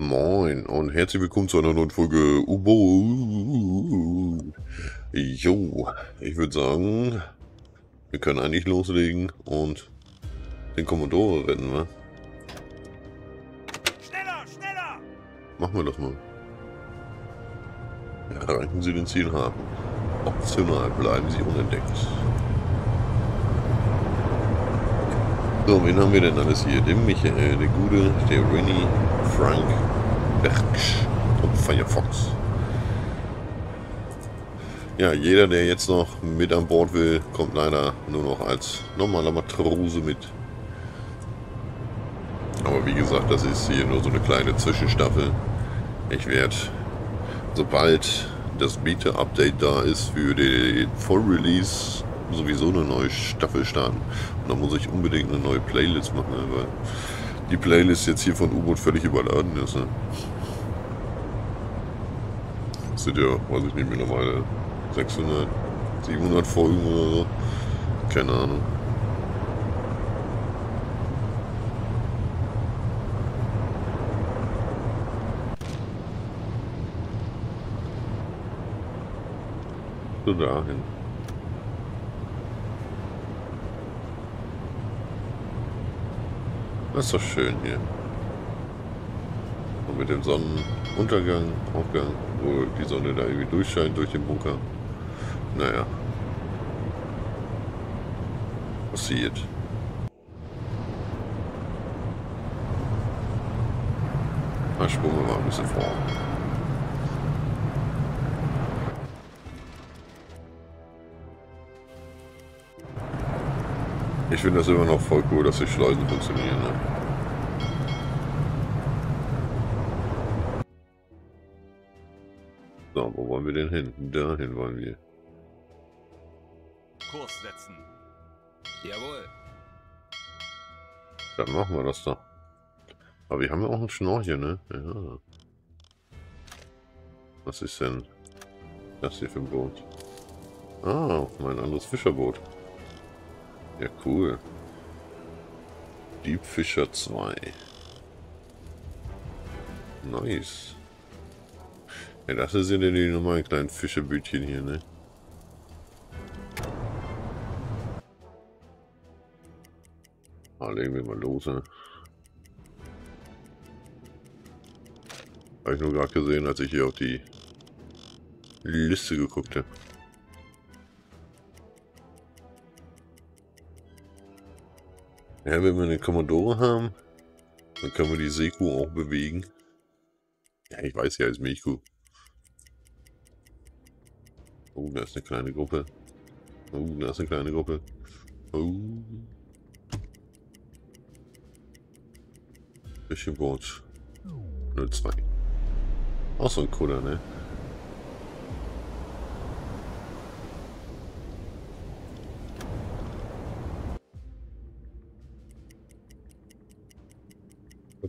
Moin und herzlich willkommen zu einer neuen Folge U-Boot. Jo, ich würde sagen, wir können eigentlich loslegen und den Commodore retten, wa? Schneller, schneller! Machen wir das mal. Erreichen Sie den Zielhafen. Optional bleiben Sie unentdeckt. So, wen haben wir denn alles hier? Den Michael, der Gute, der Rennie, Frank, Bergsch und Firefox. Ja, jeder, der jetzt noch mit an Bord will, kommt leider nur noch als normaler Matrose mit. Aber wie gesagt, das ist hier nur so eine kleine Zwischenstaffel. Ich werde, sobald das Beta-Update da ist für den Vollrelease, sowieso eine neue Staffel starten. Und dann muss ich unbedingt eine neue Playlist machen, ne, weil die Playlist jetzt hier von U-Boot völlig überladen ist. Ne? Das sind ja, weiß ich nicht, mittlerweile 600, 700 Folgen oder so. Keine Ahnung. So dahin. Das ist doch schön hier. Und mit dem Sonnenuntergang, Aufgang, wo die Sonne da irgendwie durchscheint durch den Bunker. Naja. Passiert. Da schwimmen wir mal ein bisschen vor. Ich finde das immer noch voll cool, dass die Schleusen funktionieren. Ne? So, wo wollen wir denn hin? Dahin wollen wir. Kurs setzen. Jawohl. Dann machen wir das doch. Aber wir haben ja auch einen Schnorchel, ne? Ja. Was ist denn das hier für ein Boot? Ah, mein anderes Fischerboot. Ja, cool. Deep Fisher 2. Nice. Ja, das sind ja die normalen kleinen Fischerbütchen hier, ne? Ah, legen wir mal los, ne? Habe ich nur gerade gesehen, als ich hier auf die Liste geguckt habe. Ja, wenn wir eine Commodore haben, dann können wir die Seekuh auch bewegen. Ja, ich weiß ja, ist Milchkuh. Oh, da ist eine kleine Gruppe. Oh, da ist eine kleine Gruppe. Oh. Fishing Boat 02. Auch so ein cooler, ne?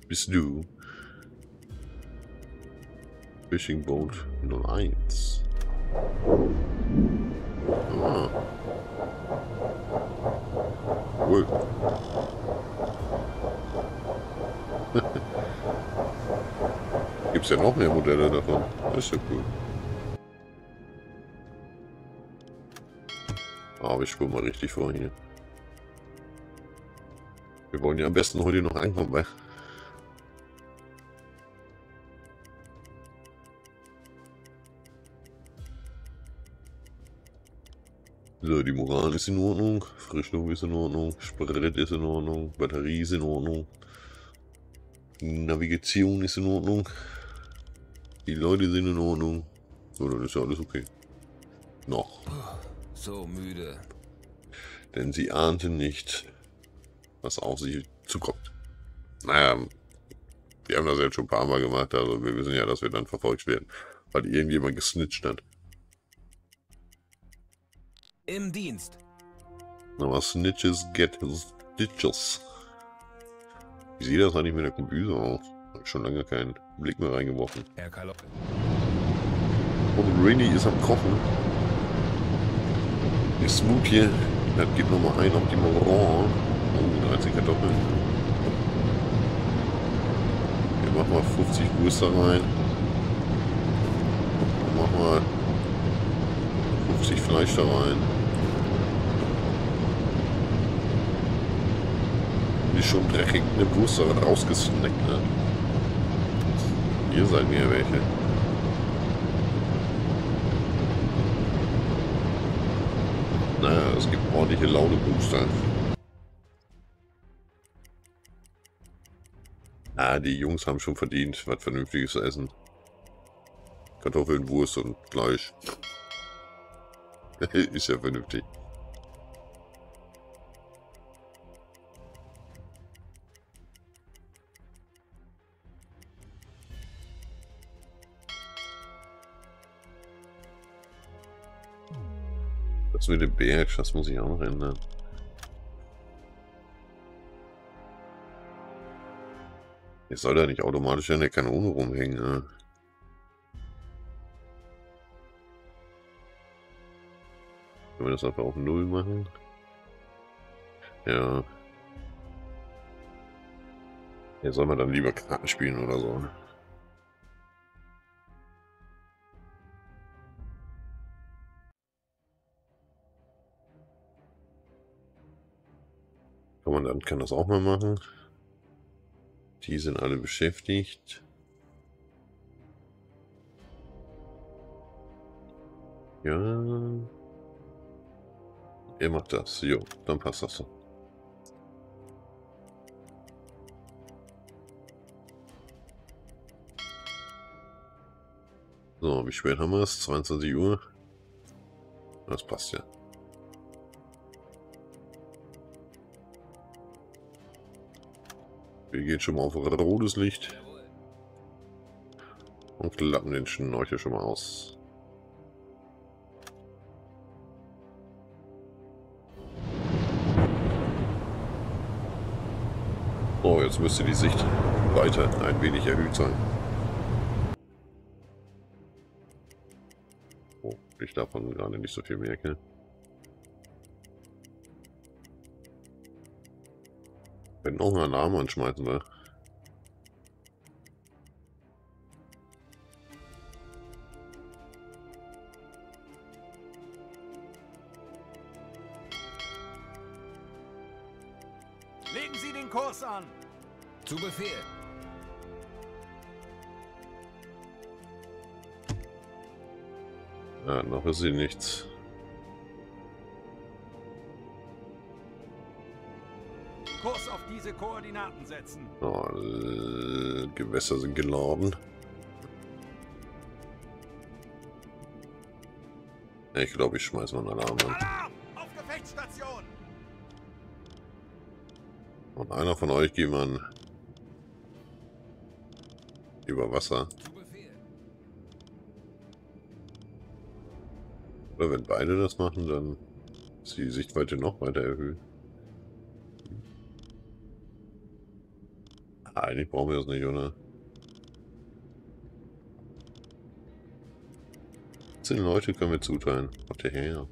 Bist du? Fishing Boat 01. Ah. Cool. Gibt's ja noch mehr Modelle davon. Das ist ja cool. Aber ich spule mal richtig vor hier. Wir wollen ja am besten heute noch einkommen, weil So, die Moral ist in Ordnung, Frischluft ist in Ordnung, Sprit ist in Ordnung, Batterie ist in Ordnung, Navigation ist in Ordnung, die Leute sind in Ordnung. So, ist ja alles okay. Noch. So müde. Denn sie ahnten nicht, was auf sie zukommt. Naja, wir haben das jetzt schon ein paar Mal gemacht, also wir wissen ja, dass wir dann verfolgt werden, weil irgendjemand gesnitcht hat. Im Dienst. Aber Snitches get Stitches. Wie sieht das eigentlich mit der Kombüse aus? Hab schon lange keinen Blick mehr reingeworfen. Herr Kalo. Und Rainy ist am Kochen. Der Smoot hier, das gibt nochmal ein auf die Moron. Oh, 13 Kartoffeln. Wir machen wir 50 Booster rein. Dann machen wir 50 Fleisch da rein. Schon dreckig eine Booster rausgesnackt, ne? Ihr seid mir welche. Naja, es gibt ordentliche laune Booster. Ah, die Jungs haben schon verdient, was Vernünftiges zu essen. Kartoffeln, Wurst und Fleisch. Ist ja vernünftig. Dem Berg, das muss ich auch noch ändern. Ich soll da nicht automatisch der Kanone rumhängen. Ne? Können wir das einfach auf Null machen? Ja. Ja, soll man dann lieber Karten spielen oder so. Kommandant kann das auch mal machen. Die sind alle beschäftigt. Ja. Er macht das. Jo, dann passt das so. So, wie spät haben wir es? 22 Uhr. Das passt ja. Wir gehen schon mal auf rotes Licht. Und klappen den Schnorchel schon mal aus. Oh, jetzt müsste die Sicht weiter ein wenig erhöht sein. Oh, ich davon gerade nicht so viel merke. Wenn noch einen Alarm anschmeißen will. Legen Sie den Kurs an! Zu Befehl. Ja, noch ist sie nichts. Koordinaten setzen. Oh, äh, Gewässer sind geladen. Ich glaube, ich schmeiß mal einen Alarm an. Alarm! Auf Gefechtsstation! Und einer von euch geht man über Wasser. Oder wenn beide das machen, dann ist die Sichtweite noch weiter erhöht. Eigentlich brauchen wir das nicht, oder? Zehn Leute können wir zuteilen. What the hell?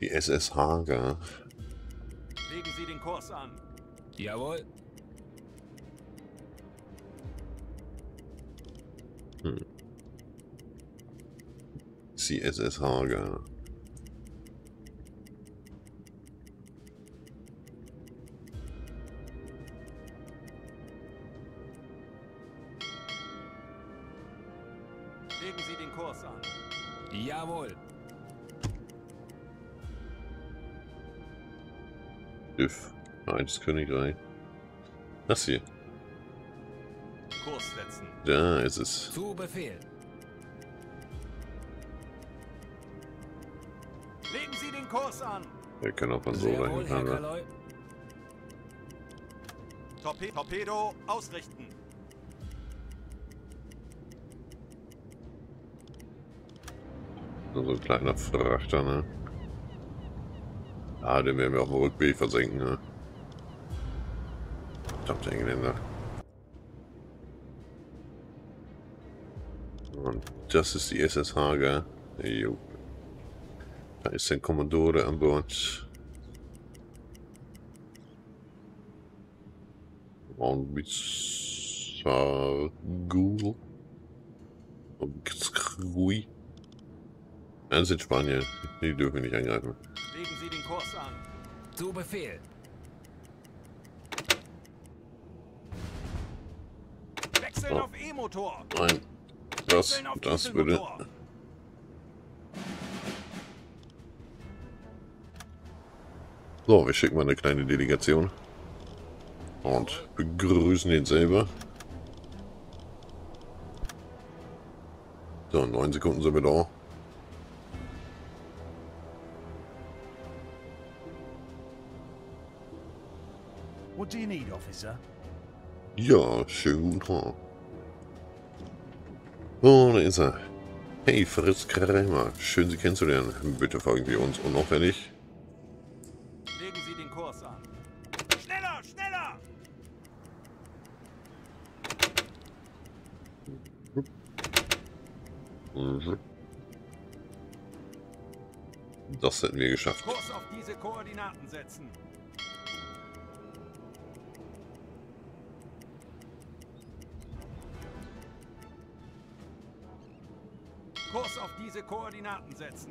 Die SS Hager. Legen Sie den Kurs an. Jawohl. CSS Hager. Schiff. Eins Königreich. Das hier. Kurs setzen. Da ist es. Zu Befehl. Legen Sie den Kurs an. Wir können auch von so. Kaloi. Torpe Torpedo ausrichten. So ein kleiner Frachter, ne? Ah, den werden wir auf dem Rückweg versenken, ne? Verdammte Engländer. Und das ist die SS Hager. Jo. Da ist ein Kommandore an Bord. Und Bizargu. Und Gui. Das sind Spanier. Die dürfen wir nicht angreifen. Legen Sie den Kurs an. Zu Befehl. Wechseln Oh. auf E-Motor. Nein. Das, das würde. So, wir schicken mal eine kleine Delegation. Und begrüßen ihn selber. So, in neun Sekunden sind wir da. Officer? Ja, schönen guten Tag. Oh, da ist er. Hey, Fritz Krämer. Schön, Sie kennenzulernen. Bitte folgen Sie uns unauffällig. Legen Sie den Kurs an. Schneller, schneller! Mhm. Das hätten wir geschafft. Kurs auf diese Koordinaten setzen. Kurs auf diese Koordinaten setzen.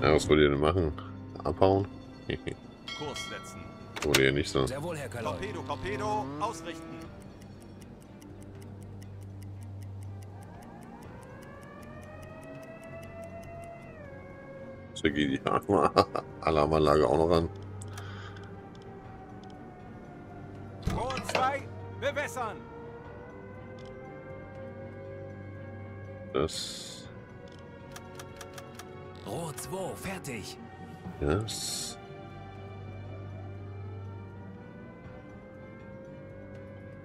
Was wollt ihr denn machen? Abhauen? Kurs setzen. Oder ihr nicht so? Sehr wohl, Herr Kaloi. Torpedo, Torpedo, ausrichten. So geht die Alarmanlage auch noch an. Tor 2, bewässern. Das. Rohr 2, fertig. Das.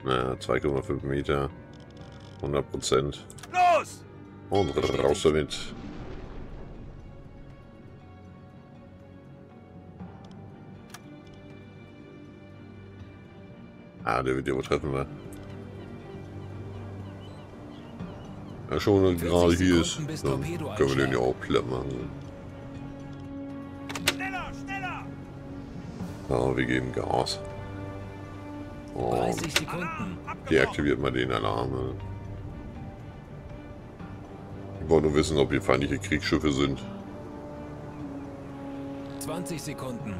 Na, 2,5 Meter. 100 Prozent. Los! Und raus damit. Ah, der wird ja wohl treffen wir. Ja, schon wenn er 40 gerade hier ist, dann können wir den ja auch platt machen. Schneller, schneller! Ja, wir geben Gas. Und 30 Sekunden. deaktiviert mal den Alarm. Ich wollte nur wissen, ob hier feindliche Kriegsschiffe sind. 20 Sekunden.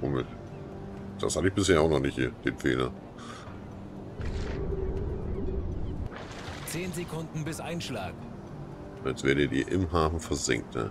Komisch. Das hatte ich bisher auch noch nicht hier, den Fehler. 10 Sekunden bis Einschlag. Als werdet ihr im Hafen versenkt, ne?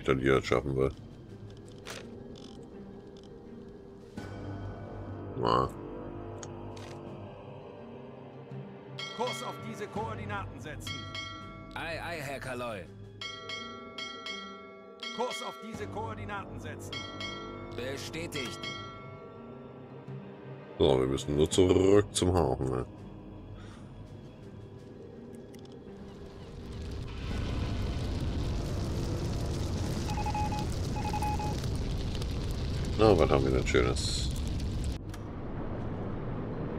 Ich dann hier das schaffen will. Na, Kurs auf diese Koordinaten setzen. Ei, ei, Herr Kaloi. Kurs auf diese Koordinaten setzen. Bestätigt. So, wir müssen nur zurück zum Hafen. Ne? Na, was haben wir denn Schönes?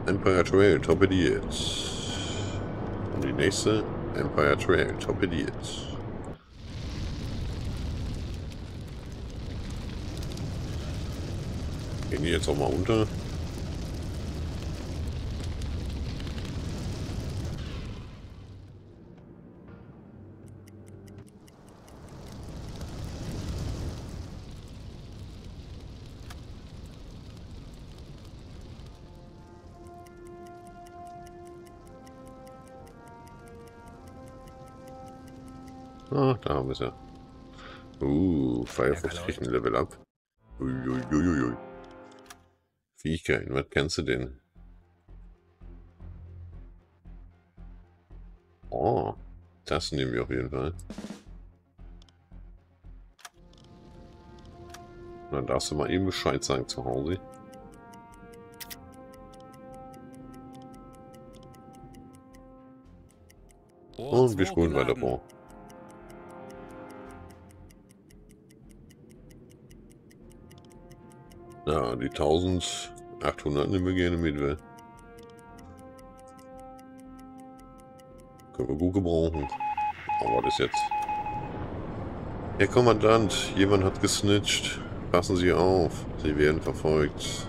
Empire Trail torpediert. Und die nächste Empire Trail torpediert. Gehen die jetzt auch mal unter? Da haben wir ja. Uh, Firefox kriegt ein Level up. Uiuiuiui. Fähigkeiten, was kannst du denn? Oh, das nehmen wir auf jeden Fall. Dann darfst du mal eben Bescheid sagen zu Hause. Und wir spulen weiter vor. Ja, die 1800 nehmen wir gerne mit, weil Können wir gut gebrauchen. Aber das jetzt. Herr Kommandant, jemand hat gesnitcht. Passen Sie auf. Sie werden verfolgt.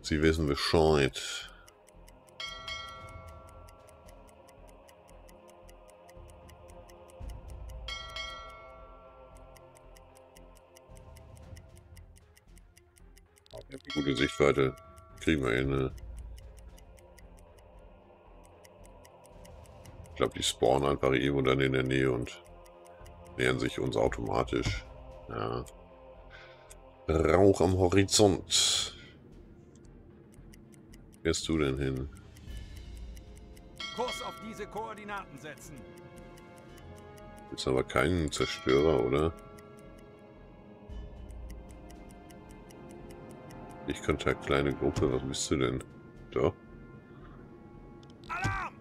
Sie wissen Bescheid. Sichtweite kriegen wir hin. Ne? Ich glaube, die spawnen einfach irgendwo dann in der Nähe und nähern sich uns automatisch. Ja. Rauch am Horizont. Gehst du denn hin? Kurs auf diese Koordinaten setzen. Ist aber kein Zerstörer, oder? Ich Kontakt, kleine Gruppe, was bist du denn? Da? Alarm!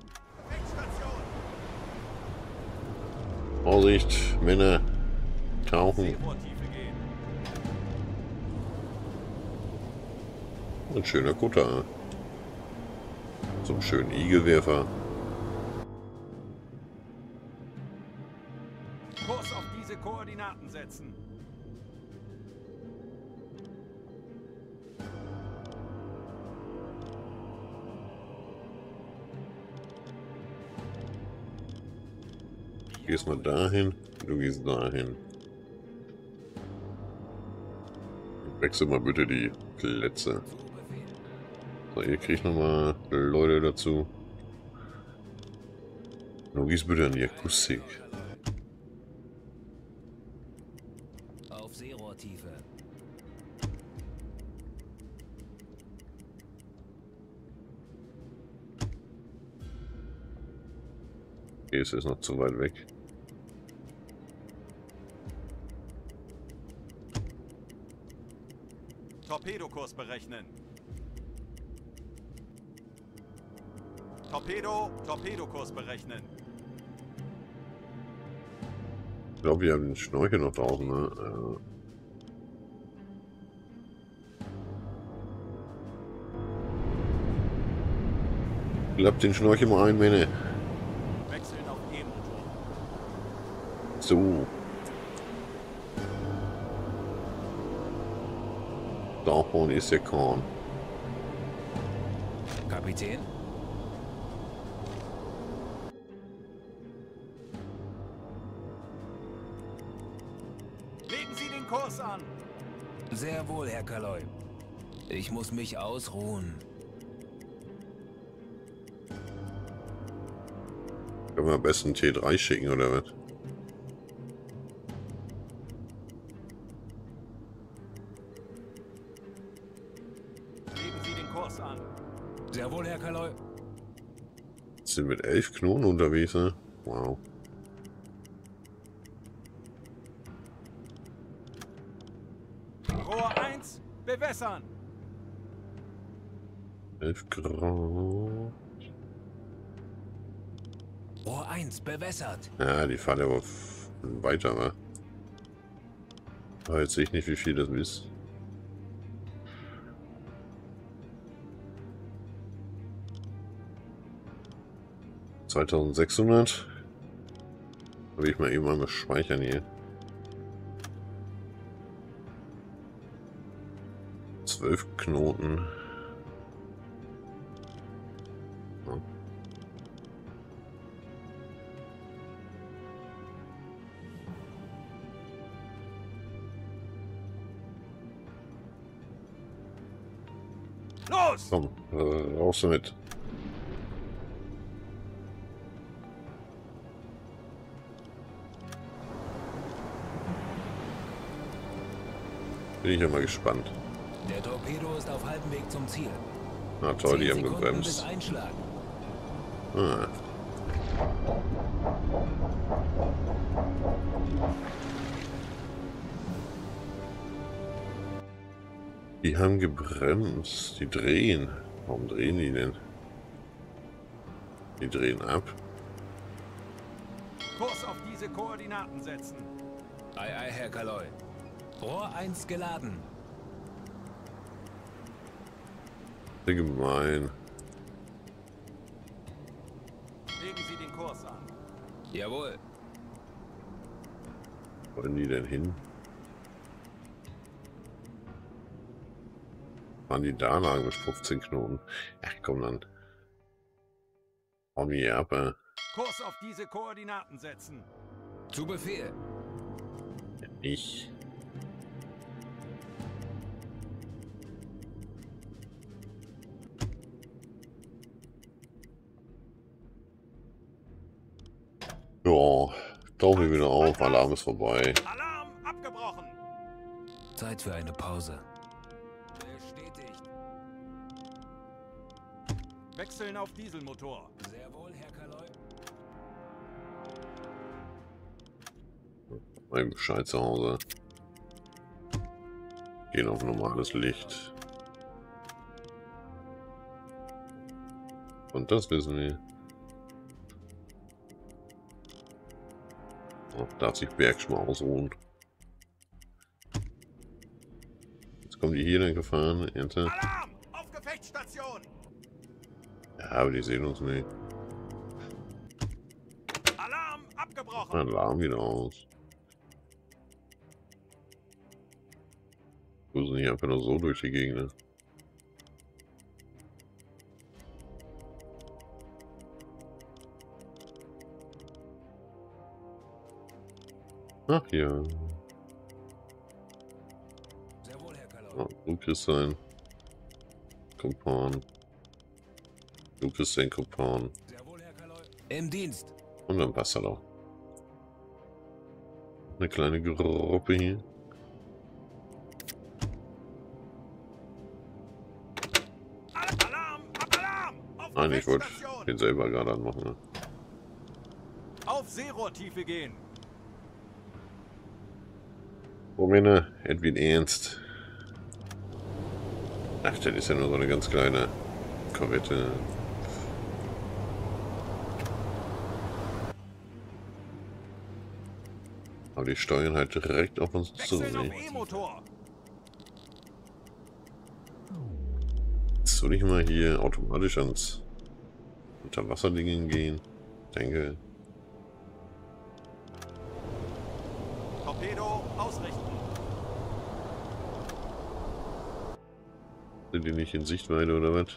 Vorsicht, Männer! Tauchen! Ein schöner Kutter. So einen schönen Igelwerfer. Kurs auf diese Koordinaten setzen. Gehst mal dahin, du gehst dahin. Wechsel mal bitte die Plätze. So, ihr kriegt nochmal Leute dazu. Du gehst bitte an die Akustik. Auf Seerohrtiefe. Okay, es ist noch zu weit weg. Torpedokurs berechnen. Torpedo, Torpedokurs berechnen. Ich glaube, wir haben den Schnorchel noch draußen, ne? Ja. Klappt den Schnorchel mal ein, Männer. Wechseln auf E-Motor. So. Vorne ist der Korn. Kapitän? Legen Sie den Kurs an. Sehr wohl, Herr Kaloy. Ich muss mich ausruhen. Können wir am besten T3 schicken, oder was? Sind mit elf Knoten unterwegs, ne? Wow. Rohr 1, bewässern. Elf Grad. Rohr 1 bewässert. Ja, die fahren aber f- weiter, wa? Aber jetzt sehe ich nicht, wie viel das ist. Zweitausendsechshundert. Will ich mal eben einmal speichern hier. Zwölf Knoten. Ja. Los! Komm, äh, raus damit. Bin ich ja mal gespannt. Der Torpedo ist auf halbem Weg zum Ziel. Na toll, die haben gebremst. Ah. Die haben gebremst. Die drehen. Warum drehen die denn? Die drehen ab. Kurs auf diese Koordinaten setzen. Ei, ei, Herr Kaloi. Rohr 1 geladen. Sehr gemein. Legen Sie den Kurs an. Jawohl. Wo wollen die denn hin? Waren die da lang mit 15 Knoten? Ach komm dann. Hau mir ab, äh. Kurs auf diese Koordinaten setzen. Zu Befehl. Ich. Ja, tauchen wir wieder auf. Alarm ist vorbei. Alarm abgebrochen. Zeit für eine Pause. Bestätigt. Wechseln auf Dieselmotor. Sehr wohl, Herr Kaloi. Mein Bescheid zu Hause. Gehen auf normales Licht. Und das wissen wir. Darf sich Berg schon mal ausruhen. Jetzt kommen die hier dann gefahren. Enter. Alarm! Auf Gefechtsstation! Ja, aber die sehen uns nicht. Alarm abgebrochen! Alarm wieder aus. Wir sind nicht einfach nur so durch die Gegend. Ach ja. Oh, du kriegst sein Kumpan. Du kriegst den Kumpan. Im Dienst. Und er doch. Eine kleine Gruppe hier. Alarm! Alarm! Auf Nein, ich wollte den selber gerade anmachen. Ne? Auf Seerohrtiefe gehen! Romane, Edwin Ernst. Ach, das ist ja nur so eine ganz kleine Korvette. Aber die steuern halt direkt auf uns zu. Ne? Soll ich mal hier automatisch ans Unterwasserdingen gehen? Ich denke, sind die nicht in Sichtweite oder was?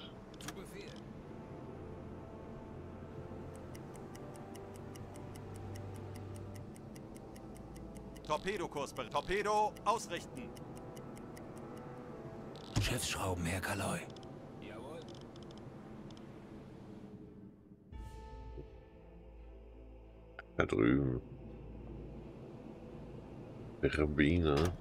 Torpedokurs Torpedo ausrichten! Schiffsschrauben, Herr Kaloi. Jawohl. Da drüben. Rabiner.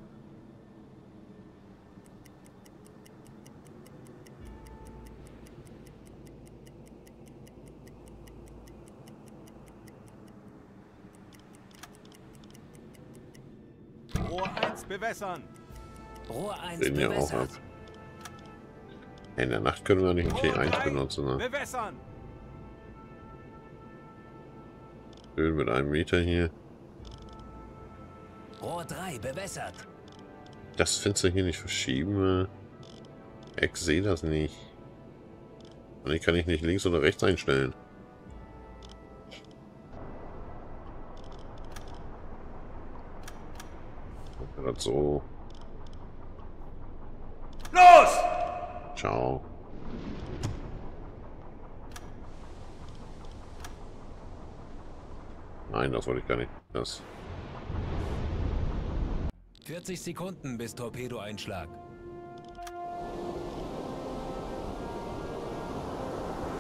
Rohr 1 bewässern! Rohr 1 Den ja auch ab. In der Nacht können wir nicht Rohr T1 drei benutzen, ne? Bewässern! Schön mit einem Meter hier. Rohr 3 bewässert. Das Fenster hier nicht verschieben. Ich sehe das nicht. Und ich kann ich nicht links oder rechts einstellen. Das so. Los! Ciao. Nein, das wollte ich gar nicht. Das. 40 Sekunden bis Torpedoeinschlag.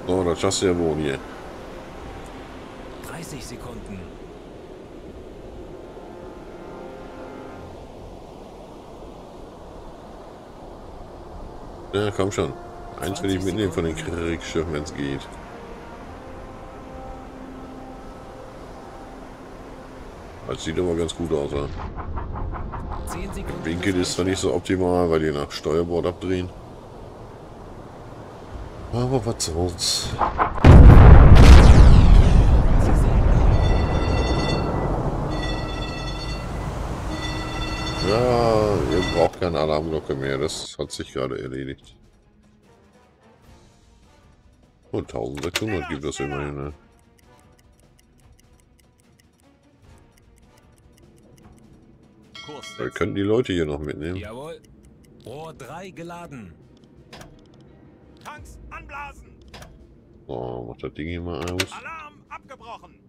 So, das schaffst du ja wohl hier. 30 Sekunden. Ja, komm schon. Eins will ich mitnehmen von den Kriegsschiffen, wenn es geht. Das sieht aber ganz gut aus, ja. 10 Sekunden. Winkel ist zwar nicht so optimal, weil die nach Steuerbord abdrehen. Aber was soll's. Ja, ihr braucht keine Alarmglocke mehr. Das hat sich gerade erledigt. Und 1600 gibt es immerhin, ne? Wir können die Leute hier noch mitnehmen. Jawohl. Rohr 3 geladen. Tanks anblasen. So, mach das Ding hier mal aus. Alarm abgebrochen.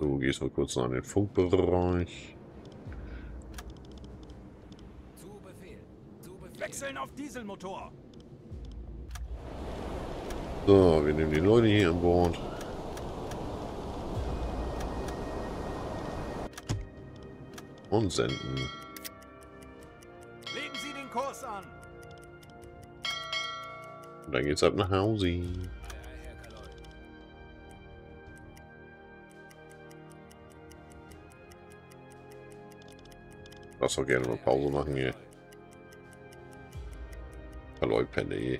Du gehst mal kurz noch in den Funkbereich. Zu Befehl. Zu Befehl. Wechseln auf Dieselmotor. So, wir nehmen die Leute hier an Bord. Und senden. Legen Sie den Kurs an. Und dann geht's ab nach Hause. Lass doch gerne mal Pause machen hier. Hallo, Penny.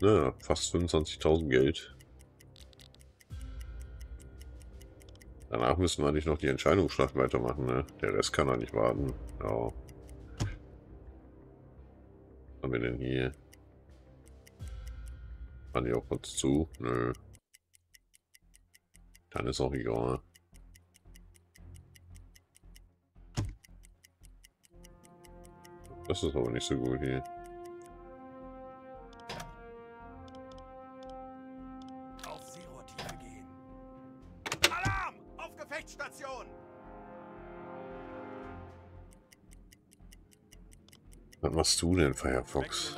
Na, fast 25.000 Geld. Danach müssen wir nicht noch die Entscheidungsschlacht weitermachen, ne? Der Rest kann er nicht warten. Ja. Was haben wir denn hier? Kann die auch kurz zu? Nö. Dann ist auch egal. Das ist aber nicht so gut hier. Was machst du denn, Firefox?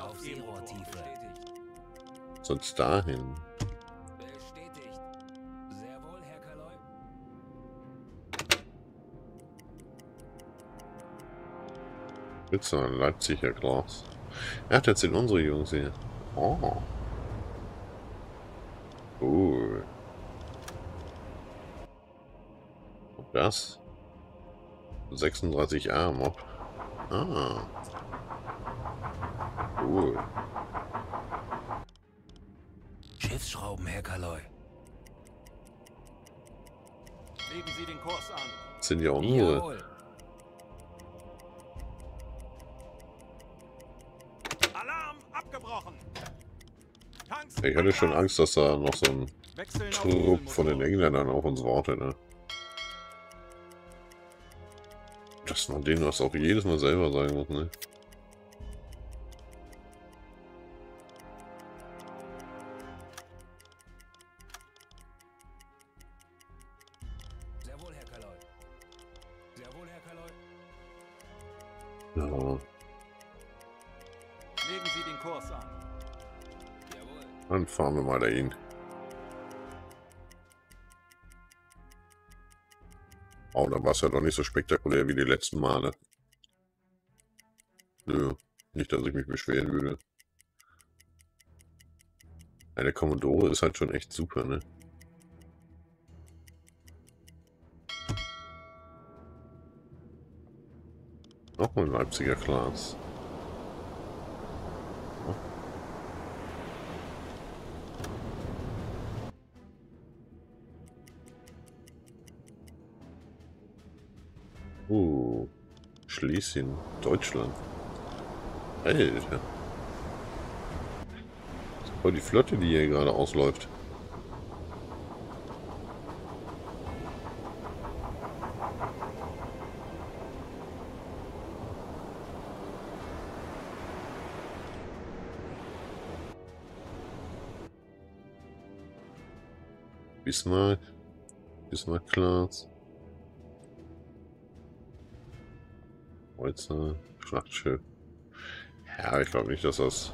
Sonst dahin. Bestätigt. Sehr wohl, Herr Kaloy. Spitze, Leipziger Glas. Ach, das sind unsere Jungs hier. Oh. Cool. Und das? 36a Mob. Ah. Cool. Schiffsschrauben, Herr Kaloy. Legen Sie den Kurs an. Das sind ja unsere. Jawohl. Alarm abgebrochen. Tanks Ich hatte schon. Angst, dass da noch so ein Trupp von den. Engländern auf uns wartet, ne? Dass man denen das auch jedes Mal selber sagen muss, ne? Fahren wir mal dahin. Oh, da war es ja doch nicht so spektakulär wie die letzten Male. Nö, nicht, dass ich mich beschweren würde. Eine Commodore ist halt schon echt super, ne? Noch mal ein Leipziger Glas. Uh, Schlesien, Deutschland. Alter. Voll die Flotte, die hier gerade ausläuft. Bismarck. Bismarck Kreuzer, Schlachtschiff. Ja, ich glaube nicht, dass das...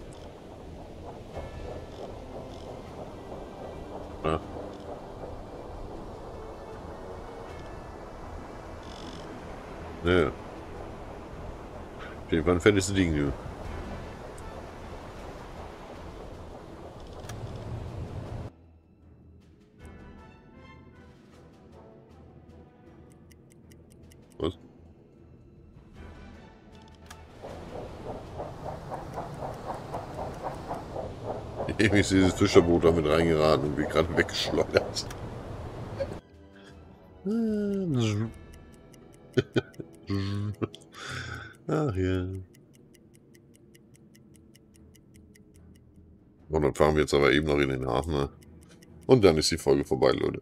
Ja. Ja. Auf jeden Fall ein fettes Ding, du. Irgendwie ist dieses Fischerboot da mit reingeraten und wie gerade weggeschleudert. Ach ja. Und dann fahren wir jetzt aber eben noch in den Hafen. Ne? Und dann ist die Folge vorbei, Leute.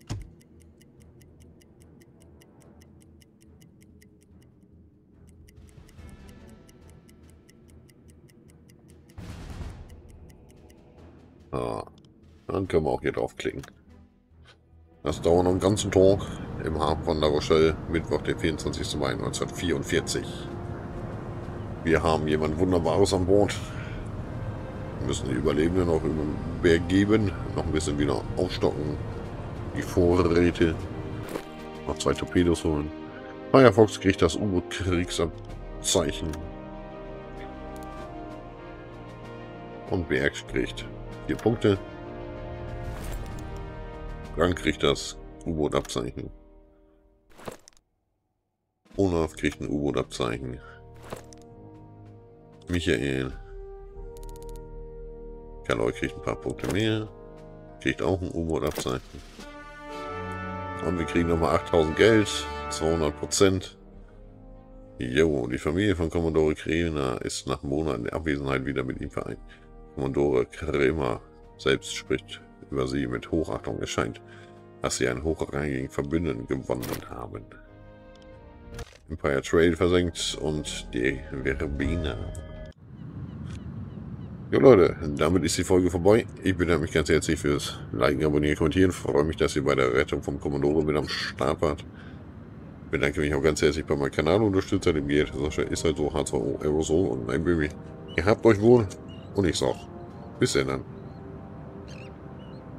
Dann können wir auch hier draufklicken. Das dauert noch einen ganzen Tag im Hafen von La Rochelle, Mittwoch, der 24. Mai 1944. Wir haben jemand Wunderbares an Bord. Wir müssen die Überlebenden noch über den Berg geben, noch ein bisschen wieder aufstocken, die Vorräte, noch zwei Torpedos holen. Firefox kriegt das U-Boot-Kriegsabzeichen. Und Berg kriegt vier Punkte. Dann kriegt das U-Boot-Abzeichen. Olaf kriegt ein U-Boot-Abzeichen. Michael. Kaloi kriegt ein paar Punkte mehr. Kriegt auch ein U-Boot-Abzeichen. Und wir kriegen nochmal 8000 Geld. 200 Prozent. Jo, die Familie von Commodore Kremer ist nach Monaten der Abwesenheit wieder mit ihm vereint. Commodore Kremer selbst spricht über sie mit Hochachtung. Es scheint, dass sie einen hochrangigen Verbündeten gewonnen haben. Empire Trade versenkt und die Verbena. Jo Leute, damit ist die Folge vorbei. Ich bedanke mich ganz herzlich fürs Liken, Abonnieren, Kommentieren. Freue mich, dass ihr bei der Rettung vom Commodore mit am Start wart. Bedanke mich auch ganz herzlich bei meinem Kanalunterstützer, dem geht. Sascha ist halt so H2O Aerosol und mein Baby. Ihr habt euch wohl und ich sag, bis dann.